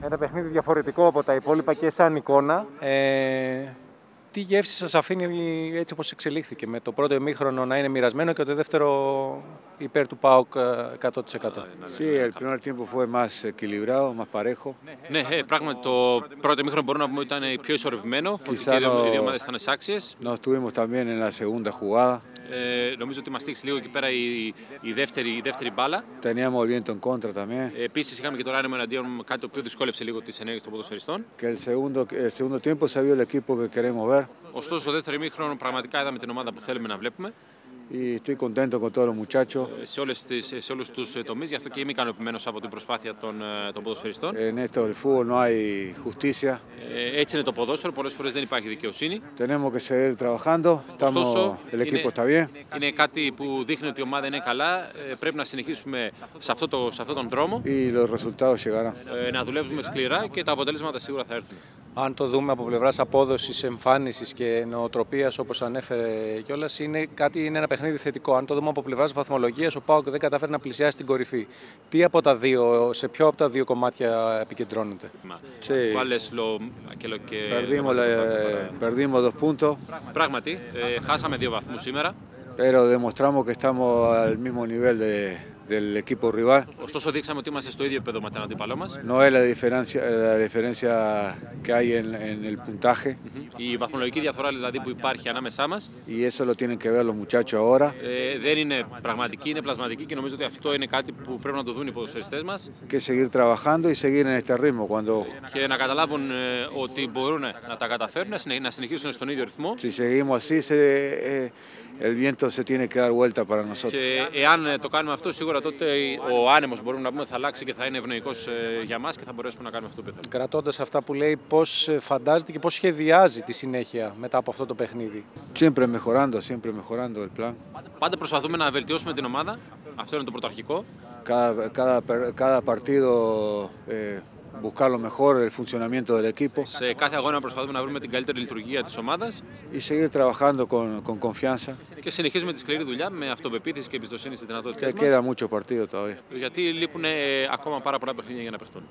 Ένα παιχνίδι διαφορετικό από τα υπόλοιπα και σαν εικόνα. Ε, τι γεύση σας αφήνει έτσι όπως εξελίχθηκε με το πρώτο ημίχρονο να είναι μοιρασμένο και το δεύτερο υπέρ του ΠΑΟΚ 100%. Sí, el primer tiempo fue más equilibrado, más parejo. Ναι, ε, πράγματι το πρώτο ημίχρονο μπορούμε να πούμε ήταν πιο ισορροπημένο. Και οι δύο, οι δύο ομάδες ήταν σάξιες. No estuvimos también en la segunda jugada. Ε, νομίζω ότι μας στήξει λίγο εκεί πέρα η, η, δεύτερη, η δεύτερη μπάλα. Teníamos el viento en contra también. Ε, Επίσης είχαμε και το άνεμο εναντίον, κάτι το οποίο δυσκόλεψε λίγο τις ενέργειες των ποδοσφαιριστών. Que el segundo, el segundo tiempo se vio el equipo que queremos ver. Ωστόσο, στο δεύτερο ημίχρονο πραγματικά είδαμε την ομάδα που θέλουμε να βλέπουμε. Y estoy contento con todos los muchachos. Ε, σε, όλες τις, σε όλους τους ε, τομείς, γι' αυτό και είμαι ικανοποιημένος από την προσπάθεια των, ε, των ποδοσφαιριστών. En esto del fútbol no hay justicia. Ε, έτσι είναι το ποδόσφαιρο, πολλές φορές δεν υπάρχει δικαιοσύνη. Tenemos que seguir trabajando. Estamos, Ωστόσο, el equipo είναι, está bien. είναι κάτι που δείχνει ότι η ομάδα είναι καλά. Ε, πρέπει να συνεχίσουμε σε, αυτό το, σε αυτόν τον δρόμο, Y los resultados llegarán. ε, να δουλεύουμε σκληρά και τα αποτελέσματα σίγουρα θα έρθουν. Αν το δούμε από πλευράς απόδοσης, εμφάνισης και νοοτροπίας, όπως ανέφερε κιόλας, είναι, κάτι, είναι ένα παιχνίδι θετικό. Αν το δούμε από πλευράς βαθμολογίας, ο Πάοκ δεν κατάφερε να πλησιάσει την κορυφή. Τι από τα δύο, σε ποιο από τα δύο κομμάτια επικεντρώνεται. Sí. ¿Cuáles lo, que lo que Perdimos, la- perdimos dos puntos, Πράγματι, ε, χάσαμε δύο βαθμούς σήμερα. pero demostramos que estamos al mismo nivel de- del equipo rival. Ωστόσο, δείξαμε ότι είμαστε στο ίδιο επίπεδο με τον αντίπαλό μα. No es la diferencia, la diferencia que hay en, en el puntaje Η βαθμολογική διαφορά δηλαδή που υπάρχει ανάμεσά μα y eso lo tienen que ver los muchachos ahora. ε, δεν είναι πραγματική, είναι πλασματική και νομίζω ότι αυτό είναι κάτι που πρέπει να το δουν οι ποδοσφαιριστές μα que seguir trabajando y seguir en este ritmo. Cuando και να καταλάβουν ε, ότι μπορούν να τα καταφέρουν, να συνε- να συνεχίσουν στον ίδιο ρυθμό. si seguimos así, se, eh, el viento se tiene que dar vuelta para nosotros. Και εάν ε, το κάνουμε αυτό, σίγουρα τότε ο άνεμος μπορούμε να πούμε θα αλλάξει και θα είναι ευνοϊκός για μας και θα μπορέσουμε να κάνουμε αυτό που θέλουμε. Κρατώντας αυτά που λέει, πώς φαντάζεται και πώς σχεδιάζει τη συνέχεια μετά από αυτό το παιχνίδι; Siempre mejorando, siempre mejorando el plan. Πάντα προσπαθούμε να βελτιώσουμε την ομάδα. Αυτό είναι το πρωταρχικό. Cada, cada, per- cada partido eh, buscar lo mejor, el funcionamiento del equipo Σε κάθε αγώνα προσπαθούμε να βρούμε την καλύτερη λειτουργία τη ομάδα y seguir trabajando con, con confianza. και συνεχίζουμε τη σκληρή δουλειά με αυτοπεποίθηση και εμπιστοσύνη στι Que δυνατότητε queda μα. mucho partido todavía. Γιατί λείπουν ε, ακόμα πάρα πολλά παιχνίδια για να παιχτούν.